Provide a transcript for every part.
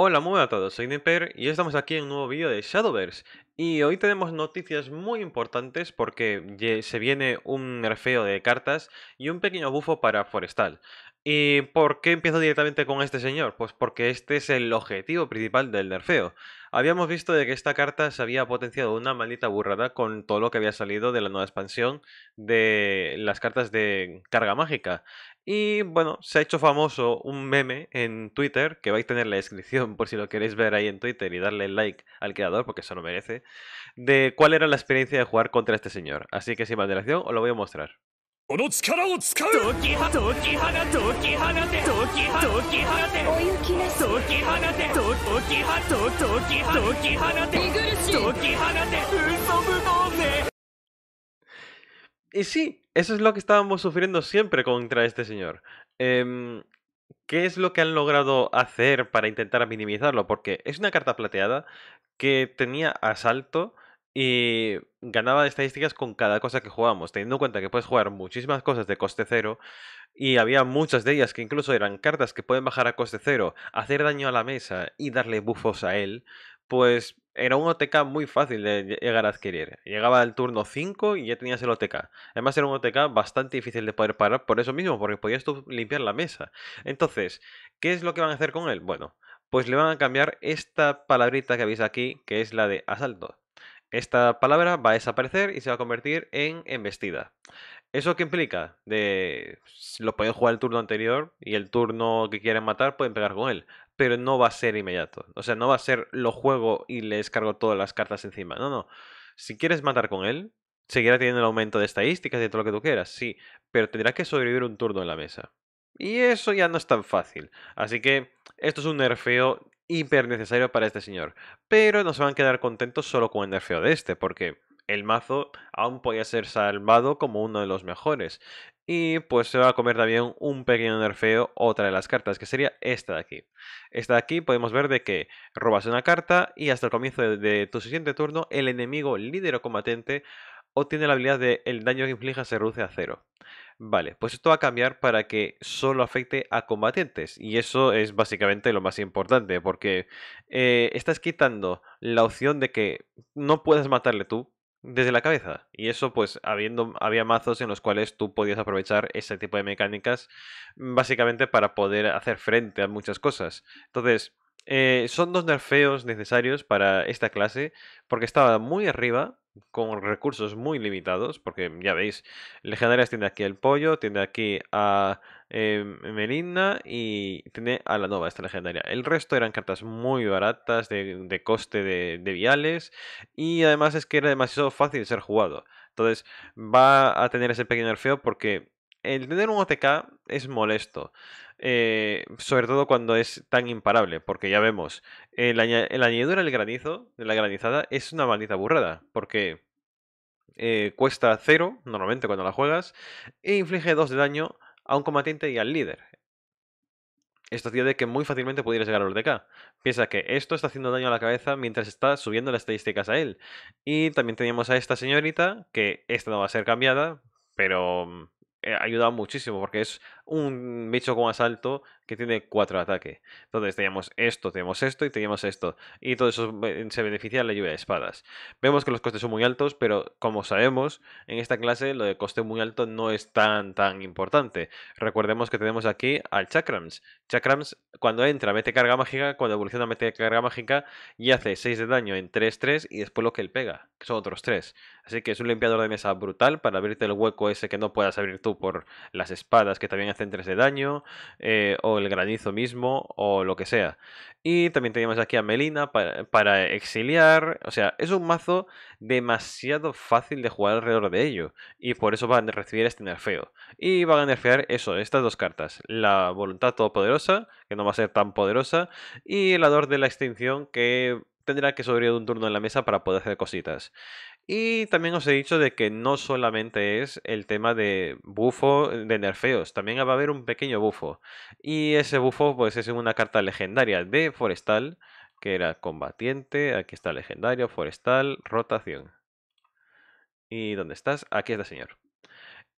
Hola, muy a todos, soy Neper y estamos aquí en un nuevo vídeo de Shadowverse y hoy tenemos noticias muy importantes porque se viene un nerfeo de cartas y un pequeño bufo para Forestal. ¿Y por qué empiezo directamente con este señor? Pues porque este es el objetivo principal del nerfeo. Habíamos visto de que esta carta se había potenciado una maldita burrada con todo lo que había salido de la nueva expansión de las cartas de carga mágica. Y bueno, se ha hecho famoso un meme en Twitter, que vais a tener en la descripción por si lo queréis ver ahí en Twitter y darle like al creador, porque eso lo merece, de cuál era la experiencia de jugar contra este señor. Así que sin más dilación, os lo voy a mostrar. Y sí, eso es lo que estábamos sufriendo siempre contra este señor. Em, ¿Qué es lo que han logrado hacer para intentar minimizarlo? Porque es una carta plateada, que tenía asalto y ganaba estadísticas con cada cosa que jugamos, teniendo en cuenta que puedes jugar muchísimas cosas de coste cero y había muchas de ellas que incluso eran cartas que pueden bajar a coste cero, hacer daño a la mesa y darle buffos a él, pues era un OTK muy fácil de lle- llegar a adquirir. Llegaba al turno 5 y ya tenías el OTK. Además era un OTK bastante difícil de poder parar por eso mismo, porque podías tú limpiar la mesa. Entonces, ¿qué es lo que van a hacer con él? Bueno, pues le van a cambiar esta palabrita que veis aquí, que es la de asalto. Esta palabra va a desaparecer y se va a convertir en embestida. ¿Eso qué implica? De lo pueden jugar el turno anterior y el turno que quieren matar pueden pegar con él, pero no va a ser inmediato. O sea, no va a ser lo juego y les cargo todas las cartas encima. No, no. Si quieres matar con él, seguirá teniendo el aumento de estadísticas y todo lo que tú quieras, sí, pero tendrá que sobrevivir un turno en la mesa. Y eso ya no es tan fácil. Así que esto es un nerfeo hiper necesario para este señor. Pero no se van a quedar contentos solo con el nerfeo de este, porque el mazo aún podía ser salvado como uno de los mejores. Y pues se va a comer también un pequeño nerfeo otra de las cartas, que sería esta de aquí. Esta de aquí podemos ver de que robas una carta y hasta el comienzo de, tu siguiente turno el enemigo líder o combatiente obtiene la habilidad de el daño que inflija se reduce a cero. Vale, pues esto va a cambiar para que solo afecte a combatientes. Y eso es básicamente lo más importante, porque eh, estás quitando la opción de que no puedas matarle tú desde la cabeza. Y eso, pues, habiendo, había mazos en los cuales tú podías aprovechar ese tipo de mecánicas, básicamente para poder hacer frente a muchas cosas. Entonces, eh, son dos nerfeos necesarios para esta clase, porque estaba muy arriba, con recursos muy limitados, porque ya veis, legendarias tiene aquí el pollo, tiene aquí a eh, Melina y tiene a la nova, esta legendaria. El resto eran cartas muy baratas, de, de coste de, de viales, y además es que era demasiado fácil ser jugado. Entonces va a tener ese pequeño nerfeo porque el tener un OTK es molesto. eh, sobre todo cuando es tan imparable, porque ya vemos, el añadidura del granizo, de la granizada, es una maldita burrada, porque eh, cuesta 0 normalmente cuando la juegas e inflige 2 de daño a un combatiente y al líder. Esto hacía de que muy fácilmente pudieras llegar al DK. Piensa que esto está haciendo daño a la cabeza mientras está subiendo las estadísticas a él. Y también teníamos a esta señorita, que esta no va a ser cambiada, pero mm, eh, ayuda muchísimo porque es un bicho con asalto que tiene 4 de ataque. Entonces teníamos esto, teníamos esto y teníamos esto. Y todo eso se beneficia de la lluvia de espadas. Vemos que los costes son muy altos, pero como sabemos, en esta clase lo de coste muy alto no es tan tan importante. Recordemos que tenemos aquí al Chakrams. Chakrams, cuando entra, mete carga mágica, cuando evoluciona, mete carga mágica y hace 6 de daño en 3-3 y después lo que él pega, que son otros 3. Así que es un limpiador de mesa brutal para abrirte el hueco ese que no puedas abrir tú por las espadas que también hacen 3 de daño, eh, o el granizo mismo, o lo que sea. Y también tenemos aquí a Melina para, exiliar. O sea, es un mazo demasiado fácil de jugar alrededor de ello. Y por eso van a recibir este nerfeo. Y van a nerfear eso, estas dos cartas. La voluntad todopoderosa, que no va a ser tan poderosa. Y el ador de la extinción, que tendrá que sobrevivir un turno en la mesa para poder hacer cositas. Y también os he dicho de que no solamente es el tema de bufo de nerfeos, también va a haber un pequeño bufo. Y ese bufo pues es una carta legendaria de Forestal, que era combatiente, aquí está legendario, Forestal, rotación. ¿Y dónde estás? Aquí está, señor.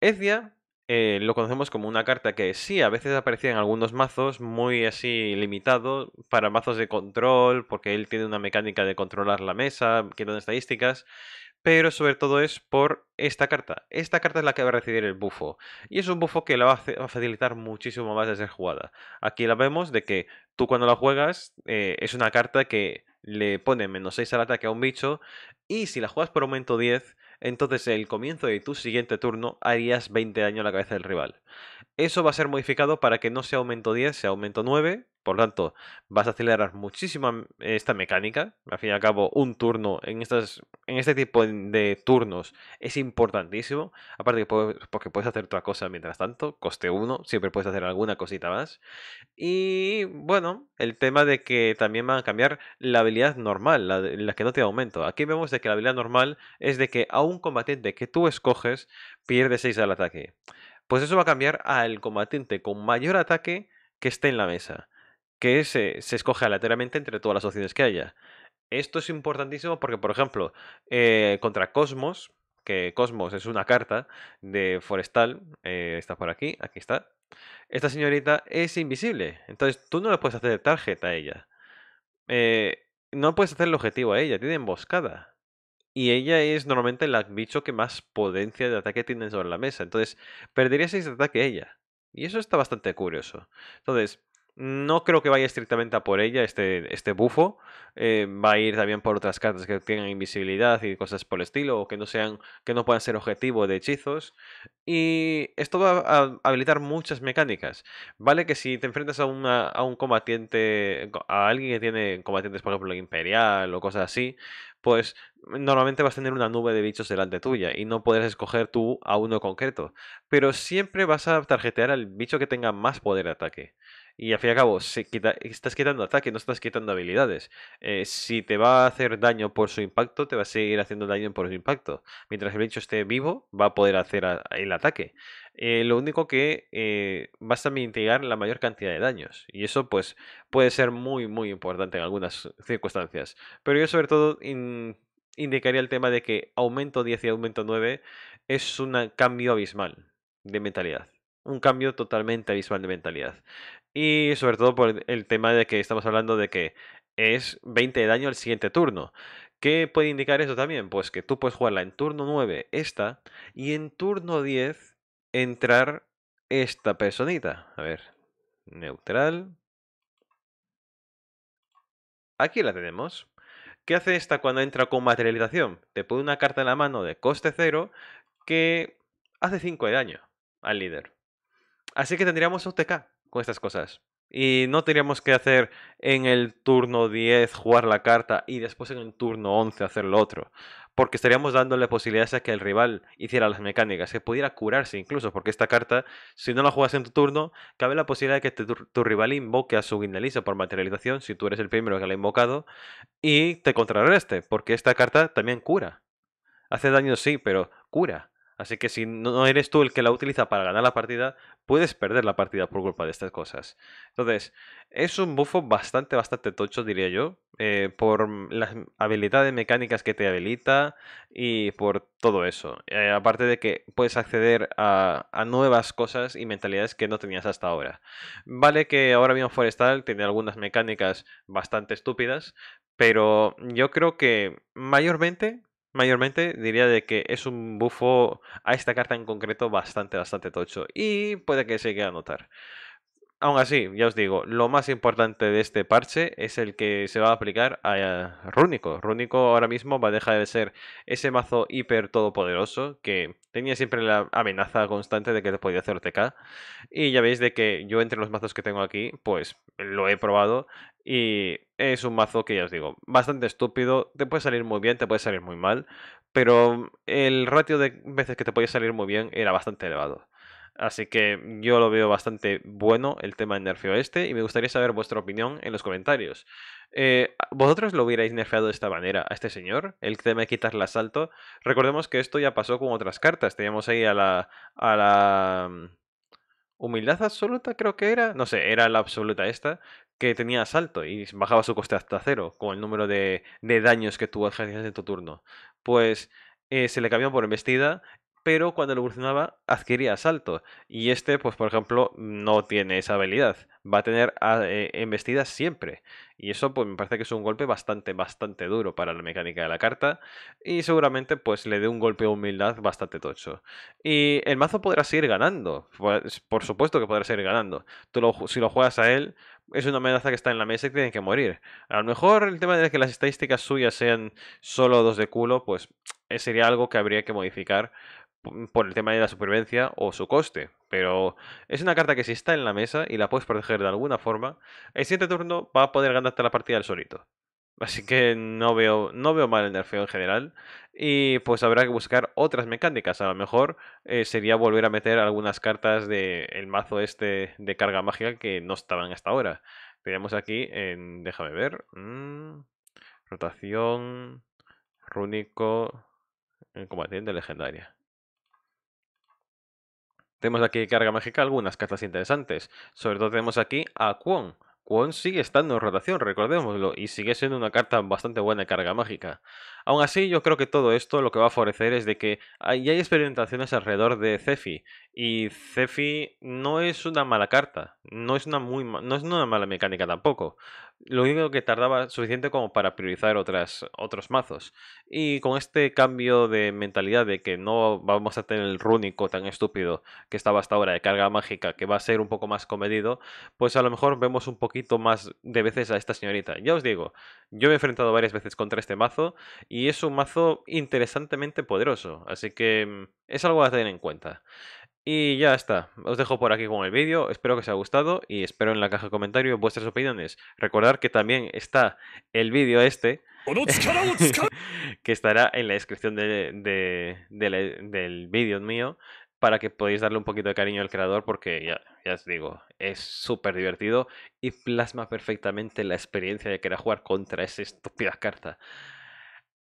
Ezia eh, lo conocemos como una carta que sí, a veces aparecía en algunos mazos, muy así limitado, para mazos de control, porque él tiene una mecánica de controlar la mesa, que estadísticas, pero sobre todo es por esta carta. Esta carta es la que va a recibir el bufo, y es un bufo que la va a, facilitar muchísimo más de ser jugada. Aquí la vemos de que tú cuando la juegas eh, es una carta que le pone menos 6 al ataque a un bicho, y si la juegas por aumento 10, entonces el comienzo de tu siguiente turno harías 20 daño a la cabeza del rival. Eso va a ser modificado para que no sea aumento 10, sea aumento 9. Por tanto, vas a acelerar muchísimo esta mecánica. Al fin y al cabo, un turno en, estas, en este tipo de turnos es importantísimo. Aparte porque puedes hacer otra cosa mientras tanto. Coste 1, siempre puedes hacer alguna cosita más. Y bueno, el tema de que también van a cambiar la habilidad normal, la que no tiene aumento. Aquí vemos de que la habilidad normal es de que a un combatiente que tú escoges pierde 6 al ataque. Pues eso va a cambiar al combatiente con mayor ataque que esté en la mesa, que se, se escoge aleatoriamente entre todas las opciones que haya. Esto es importantísimo porque, por ejemplo, eh, contra Cosmos, que Cosmos es una carta de Forestal, eh, está por aquí, aquí está. Esta señorita es invisible, entonces tú no le puedes hacer tarjeta a ella. Eh, no puedes hacer el objetivo a ella, tiene emboscada. Y ella es normalmente el bicho que más potencia de ataque tiene sobre la mesa. Entonces, perdería 6 de ataque ella. Y eso está bastante curioso. Entonces, no creo que vaya estrictamente a por ella este, este bufo. Eh, va a ir también por otras cartas que tengan invisibilidad y cosas por el estilo. O que no sean. que no puedan ser objetivo de hechizos. Y esto va a habilitar muchas mecánicas. Vale que si te enfrentas a, una, a un combatiente. a alguien que tiene combatientes, por ejemplo, imperial o cosas así. Pues normalmente vas a tener una nube de bichos delante tuya y no podrás escoger tú a uno concreto. Pero siempre vas a tarjetear al bicho que tenga más poder de ataque. Y al fin y al cabo, se quita- estás quitando ataque, no estás quitando habilidades. Eh, si te va a hacer daño por su impacto, te va a seguir haciendo daño por su impacto. Mientras el bicho esté vivo, va a poder hacer el ataque. Eh, lo único que eh, vas a mitigar la mayor cantidad de daños. Y eso, pues, puede ser muy, muy importante en algunas circunstancias. Pero yo, sobre todo, in- indicaría el tema de que aumento 10 y aumento 9 es un cambio abismal de mentalidad. Un cambio totalmente abismal de mentalidad. Y sobre todo por el- tema de que estamos hablando de que es 20 de daño al siguiente turno. ¿Qué puede indicar eso también? Pues que tú puedes jugarla en turno 9 esta y en turno 10 entrar esta personita. A ver, neutral. Aquí la tenemos. ¿Qué hace esta cuando entra con materialización? Te pone una carta en la mano de coste cero que hace 5 de daño al líder. Así que tendríamos UTK con estas cosas. Y no tendríamos que hacer en el turno 10 jugar la carta y después en el turno 11 hacer lo otro. Porque estaríamos dándole posibilidades a que el rival hiciera las mecánicas, que pudiera curarse incluso, porque esta carta, si no la juegas en tu turno, cabe la posibilidad de que tu rival invoque a su Guindalisa por materialización, si tú eres el primero que la ha invocado, y te contrarreste, porque esta carta también cura. Hace daño sí, pero cura. Así que si no eres tú el que la utiliza para ganar la partida, puedes perder la partida por culpa de estas cosas. Entonces, es un bufo bastante, bastante tocho, diría yo, eh, por las habilidades mecánicas que te habilita y por todo eso. Eh, aparte de que puedes acceder a, a nuevas cosas y mentalidades que no tenías hasta ahora. Vale que ahora mismo Forestal tiene algunas mecánicas bastante estúpidas, pero yo creo que mayormente Mayormente diría de que es un bufo a esta carta en concreto bastante, bastante tocho. Y puede que se llegue a notar. Aún así, ya os digo, lo más importante de este parche es el que se va a aplicar a Rúnico. Rúnico ahora mismo va a dejar de ser ese mazo hiper todopoderoso que tenía siempre la amenaza constante de que te podía hacer TK. Y ya veis de que yo entre los mazos que tengo aquí, pues lo he probado y es un mazo que ya os digo, bastante estúpido, te puede salir muy bien, te puede salir muy mal, pero el ratio de veces que te puede salir muy bien era bastante elevado. Así que yo lo veo bastante bueno el tema de nerfeo este y me gustaría saber vuestra opinión en los comentarios. Eh, ¿Vosotros lo hubierais nerfeado de esta manera a este señor? El tema de quitarle asalto. Recordemos que esto ya pasó con otras cartas. Teníamos ahí a la, a la mm, humildad absoluta, creo que era. No sé, era la absoluta esta, que tenía asalto y bajaba su coste hasta cero con el número de, de daños que tú ejercías en tu turno. Pues eh, se le cambió por embestida pero cuando lo evolucionaba adquiría salto. Y este, pues por ejemplo, no tiene esa habilidad. Va a tener a- eh, embestidas siempre. Y eso pues me parece que es un golpe bastante, bastante duro para la mecánica de la carta. Y seguramente pues le dé un golpe de humildad bastante tocho. Y el mazo podrá seguir ganando. Pues, por supuesto que podrá seguir ganando. Tú lo si lo juegas a él, es una amenaza que está en la mesa y tiene que morir. A lo mejor el tema de que las estadísticas suyas sean solo dos de culo, pues eh, sería algo que habría que modificar por el tema de la supervivencia o su coste. Pero es una carta que si está en la mesa y la puedes proteger de alguna forma, el siguiente turno va a poder ganarte la partida al solito. Así que no veo, no veo mal el nerfeo en general. Y pues habrá que buscar otras mecánicas. A lo mejor eh, sería volver a meter algunas cartas del mazo este de carga mágica que no estaban hasta ahora. Tenemos aquí en. Déjame ver. mm, rotación. Rúnico. En combatiente legendaria. Tenemos aquí carga mágica algunas cartas interesantes. Sobre todo tenemos aquí a Kwon. Kwon sigue estando en rotación, recordémoslo, y sigue siendo una carta bastante buena de carga mágica. Aún así, yo creo que todo esto lo que va a favorecer es de que hay, hay experimentaciones alrededor de Cefi. Y Cefi no es una mala carta, no es una, muy, no es una mala mecánica tampoco. Lo único que tardaba suficiente como para priorizar otras, otros mazos. Y con este cambio de mentalidad de que no vamos a tener el rúnico tan estúpido que estaba hasta ahora de carga mágica, que va a ser un poco más comedido, pues a lo mejor vemos un poquito más de veces a esta señorita. Ya os digo, yo me he enfrentado varias veces contra este mazo y es un mazo interesantemente poderoso, así que mm, es algo a tener en cuenta. Y ya está, os dejo por aquí con el vídeo, espero que os haya gustado y espero en la caja de comentarios vuestras opiniones. Recordad que también está el vídeo este, que estará en la descripción de, del vídeo mío, para que podáis darle un poquito de cariño al creador, porque ya, ya os digo, es súper divertido y plasma perfectamente la experiencia de querer jugar contra esa estúpida carta.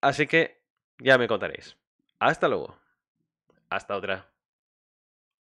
Así que ya me contaréis. Hasta luego. Hasta otra.